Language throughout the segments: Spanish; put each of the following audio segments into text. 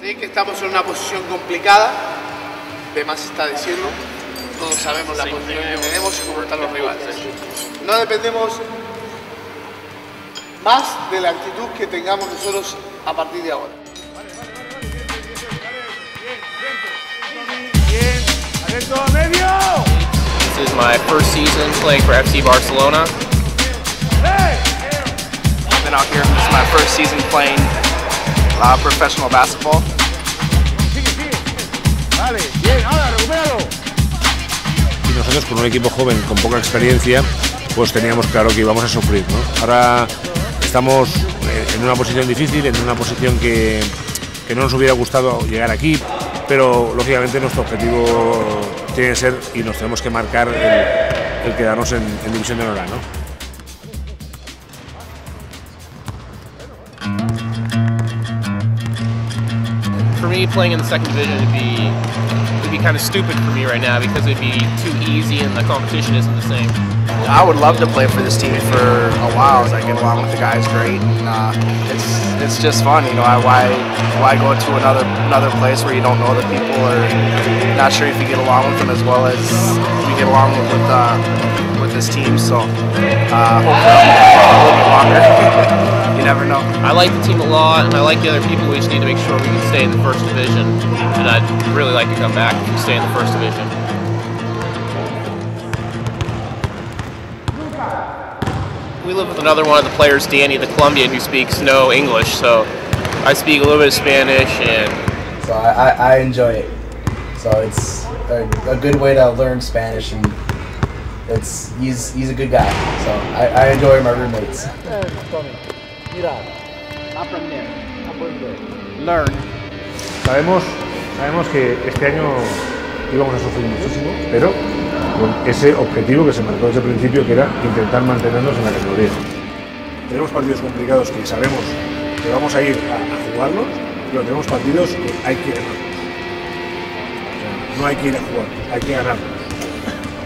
Sí, que estamos en una posición complicada, de más está diciendo. Todos sabemos la posición que tenemos y cómo están los rivales. No dependemos más de la actitud que tengamos nosotros a partir de ahora. This is my first season playing for FC Barcelona. I've been out here. This is my first season playing uh, professional basketball. y nosotros con un equipo joven con poca experiencia pues teníamos claro que íbamos a sufrir. ¿no? Ahora estamos en una posición difícil, en una posición que, que no nos hubiera gustado llegar aquí, pero lógicamente nuestro objetivo tiene que ser y nos tenemos que marcar el, el quedarnos en, en División de Honor. ¿no? For me, playing in the second division would be would be kind of stupid for me right now because it'd be too easy and the competition isn't the same. I would love to play for this team for a while as I get along with the guys great. And, uh, it's it's just fun, you know. I, why why go to another another place where you don't know the people or not sure if you get along with them as well as we get along with with, uh, with this team. So uh, hopefully I'll be a little bit longer. you never know. I like the team a lot, and I like the other people. We just need to make sure we can stay in the first division, and I'd really like to come back and stay in the first division. We live with another one of the players, Danny, the Colombian, who speaks no English, so I speak a little bit of Spanish, and So I, I, enjoy it. So it's a, a good way to learn Spanish and it's he's he's a good guy. So I, I enjoy my roommates. Sabemos, sabemos que este año íbamos a sufrir muchísimo, pero con ese objetivo que se marcó desde el principio, que era intentar mantenernos en la categoría. Tenemos partidos complicados que sabemos que vamos a ir a, a jugarlos, pero tenemos partidos que hay que ganarlos. O sea, no hay que ir a jugar, hay que ganarlos.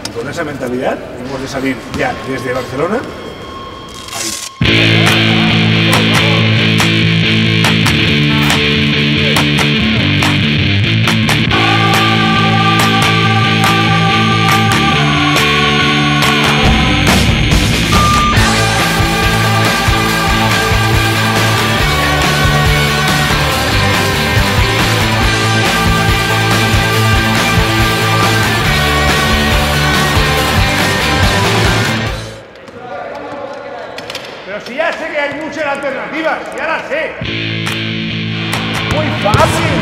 Y con esa mentalidad hemos de salir ya desde Barcelona si ya sé que hay muchas alternativas, ya las sé. Muy fácil.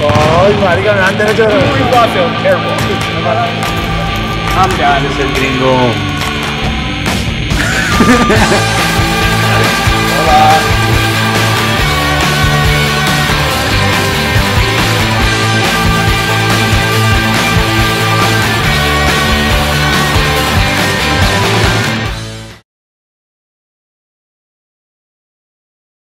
Ay, marica, me dan derecho de... Muy fácil, careful. I'm done, es el gringo.